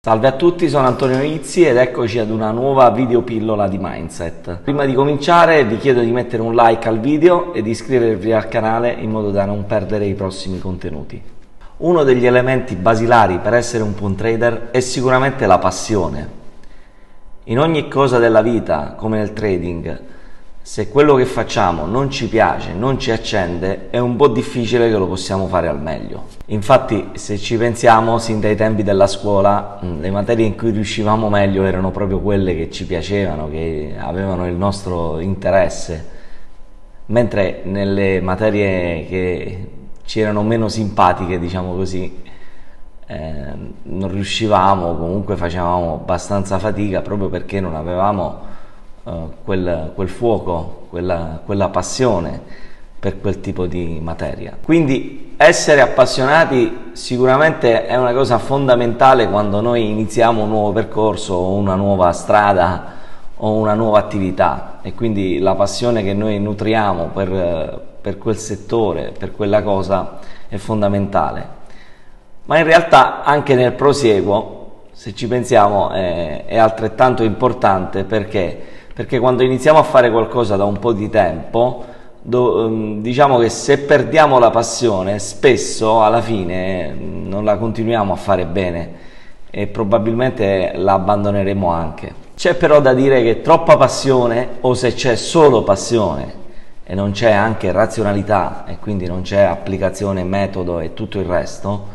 Salve a tutti, sono Antonio Izzi ed eccoci ad una nuova videopillola di Mindset. Prima di cominciare vi chiedo di mettere un like al video e di iscrivervi al canale in modo da non perdere i prossimi contenuti. Uno degli elementi basilari per essere un buon trader è sicuramente la passione. In ogni cosa della vita, come nel trading, se quello che facciamo non ci piace, non ci accende, è un po' difficile che lo possiamo fare al meglio. Infatti, se ci pensiamo, sin dai tempi della scuola, mm, le materie in cui riuscivamo meglio erano proprio quelle che ci piacevano, che avevano il nostro interesse, mentre nelle materie che ci erano meno simpatiche, diciamo così, eh, non riuscivamo, comunque facevamo abbastanza fatica proprio perché non avevamo eh, quel, quel, fuoco, quella, quella passione per quel tipo di materia. Quindi essere appassionati sicuramente è una cosa fondamentale quando noi iniziamo un nuovo percorso o una nuova strada o una nuova attività e quindi la passione che noi nutriamo per, per quel settore, per quella cosa è fondamentale. Ma in realtà anche nel prosieguo, se ci pensiamo, è, è altrettanto importante perché perché quando iniziamo a fare qualcosa da un po' di tempo, do, ehm, diciamo che se perdiamo la passione, spesso alla fine non la continuiamo a fare bene e probabilmente la abbandoneremo anche. C'è però da dire che troppa passione o se c'è solo passione e non c'è anche razionalità e quindi non c'è applicazione, metodo e tutto il resto,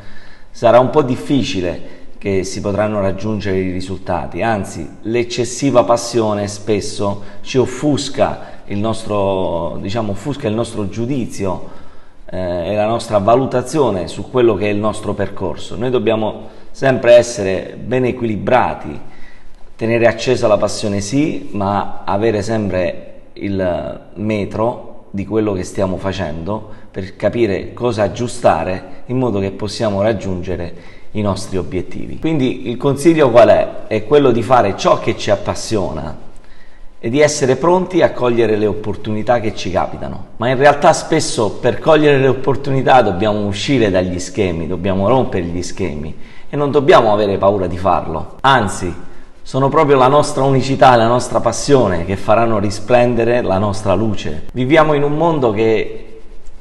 sarà un po' difficile che si potranno raggiungere i risultati, anzi l'eccessiva passione spesso ci offusca il nostro, diciamo, offusca il nostro giudizio eh, e la nostra valutazione su quello che è il nostro percorso. Noi dobbiamo sempre essere ben equilibrati, tenere accesa la passione sì, ma avere sempre il metro di quello che stiamo facendo per capire cosa aggiustare in modo che possiamo raggiungere i nostri obiettivi. Quindi il consiglio qual è? È quello di fare ciò che ci appassiona e di essere pronti a cogliere le opportunità che ci capitano. Ma in realtà spesso per cogliere le opportunità dobbiamo uscire dagli schemi, dobbiamo rompere gli schemi e non dobbiamo avere paura di farlo. Anzi, sono proprio la nostra unicità, la nostra passione che faranno risplendere la nostra luce. Viviamo in un mondo che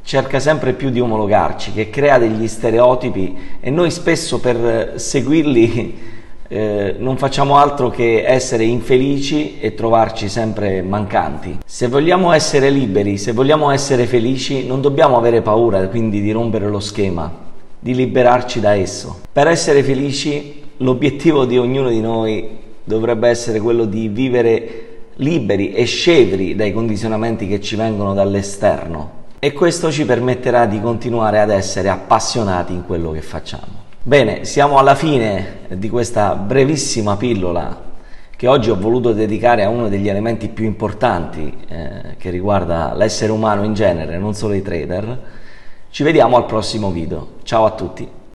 cerca sempre più di omologarci, che crea degli stereotipi e noi spesso per seguirli eh, non facciamo altro che essere infelici e trovarci sempre mancanti. Se vogliamo essere liberi, se vogliamo essere felici, non dobbiamo avere paura quindi di rompere lo schema, di liberarci da esso. Per essere felici, l'obiettivo di ognuno di noi dovrebbe essere quello di vivere liberi e scevri dai condizionamenti che ci vengono dall'esterno e questo ci permetterà di continuare ad essere appassionati in quello che facciamo. Bene, siamo alla fine di questa brevissima pillola che oggi ho voluto dedicare a uno degli elementi più importanti eh, che riguarda l'essere umano in genere, non solo i trader. Ci vediamo al prossimo video. Ciao a tutti!